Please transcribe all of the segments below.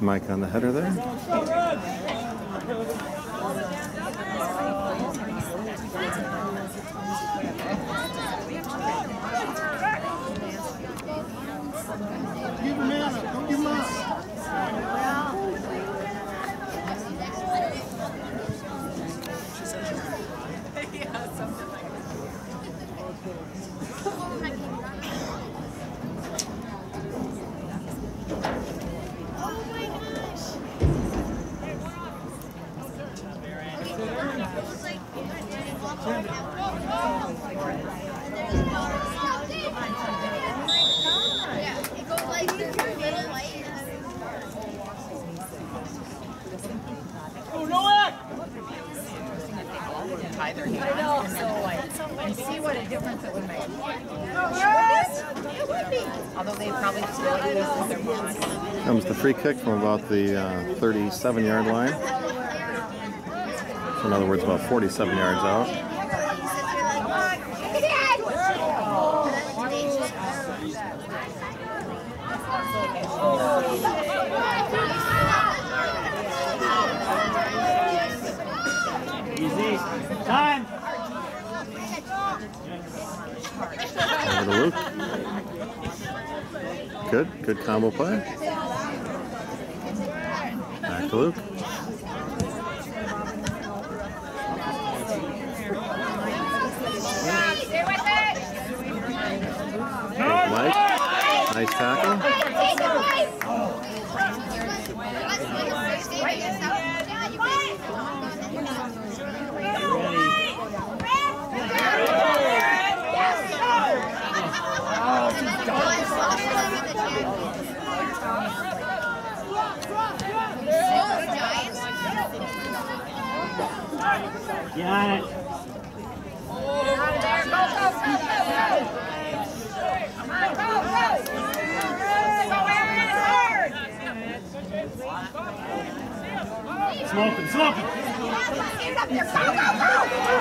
Mike on the header there. Tie their hands and then like and see what a difference it would make. Although they probably just. Comes the free kick from about the uh, 37 yard line. So in other words, about 47 yards out. Time. Over Luke. Good, good combo play. Back to Luke. Nice tackle. On it. Smoke him, smoke.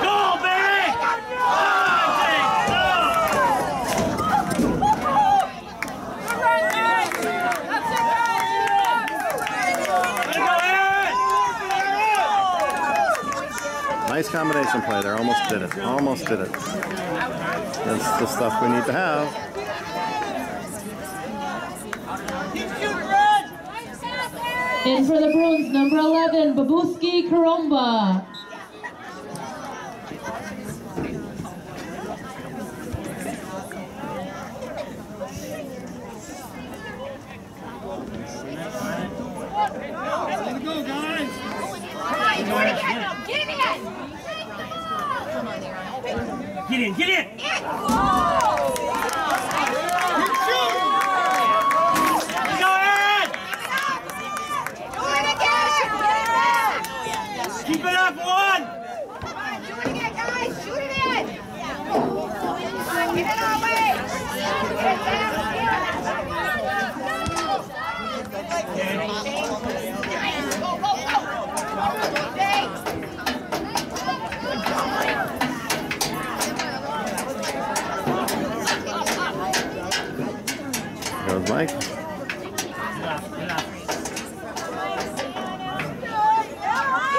Go, baby! Nice combination play there. Almost did it. Almost did it. That's the stuff we need to have. In for the Bruins, number 11, Babuski Karomba. Way to go, guys. Get in, get in! Go, Aaron! Keep it up, one! Goes Mike.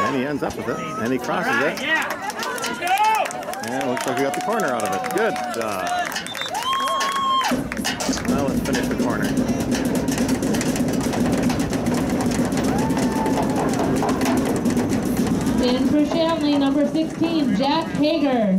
And he ends up with it. And he crosses it. And looks like we got the corner out of it. Good job. Now let's finish the corner. In for Shanley, number 16, Jack Hager.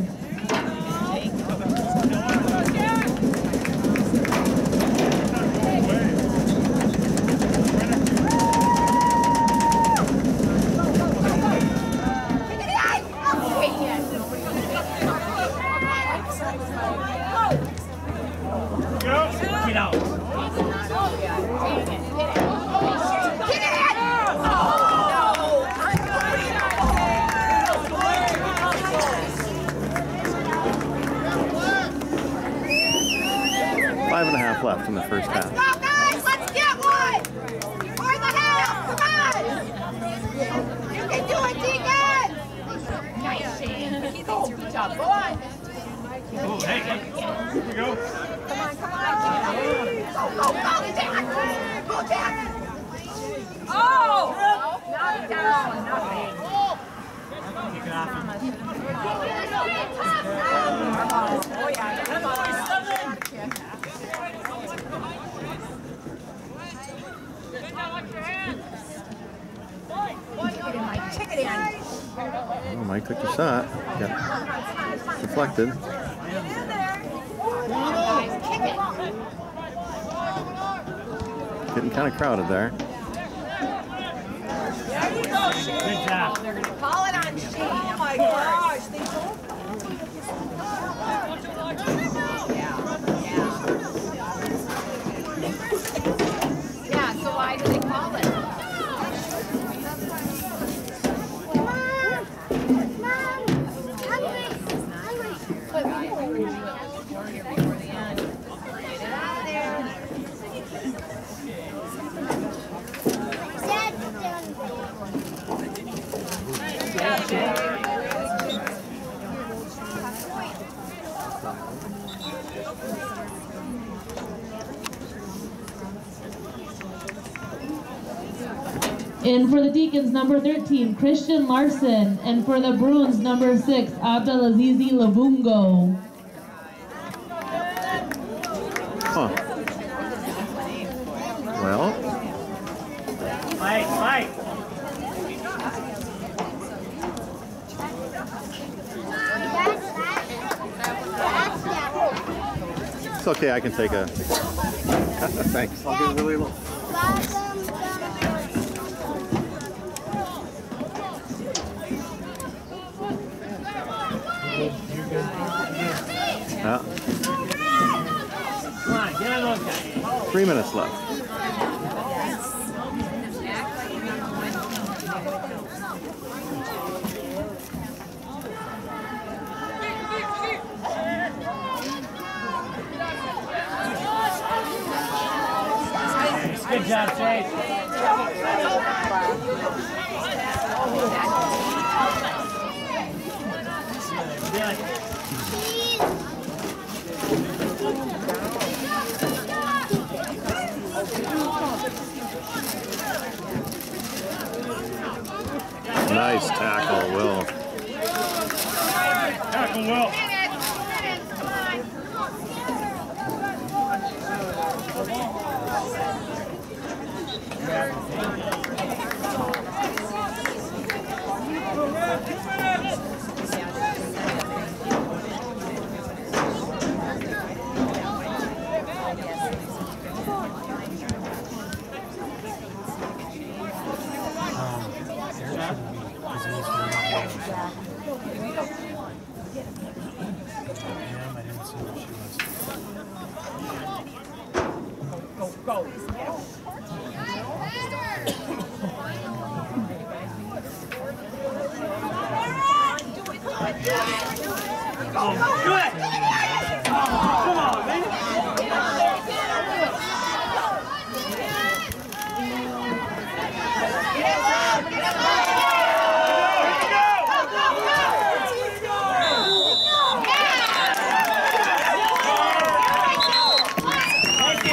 Oh, Mike took the shot. Yeah. Deflected. Getting kind of crowded there. Good job. In for the Deacons, number 13, Christian Larson. And for the Bruins, number 6, Abdelazizi Lavungo. Huh. Well, Mike, Mike. It's okay. I can take a. Thanks. I'll get really low. Yeah, Come on, get on those guys. three minutes left. Good job, Chase. Oh, good. Oh, come on, man. Thank you.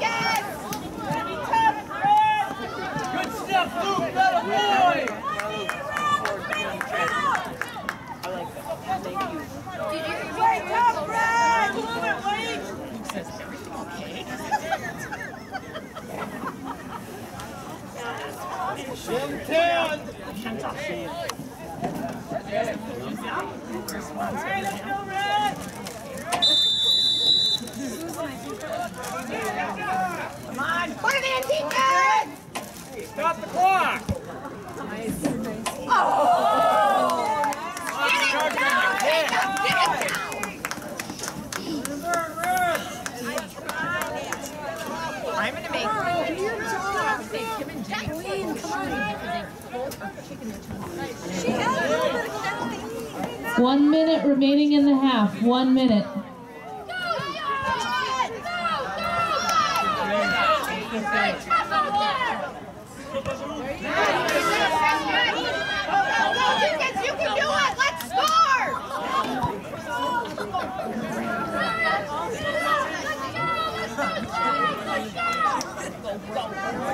Yeah. Good stuff, Luke. Little boy. Move it, Wade. Jim ten. Come on, put it in, Deacon! Stop the clock. Get it down, Jacob, get it down! I'm gonna make. Kim and Jimmy. Come on. She has a little bit of One minute remaining in the half. One minute. Score!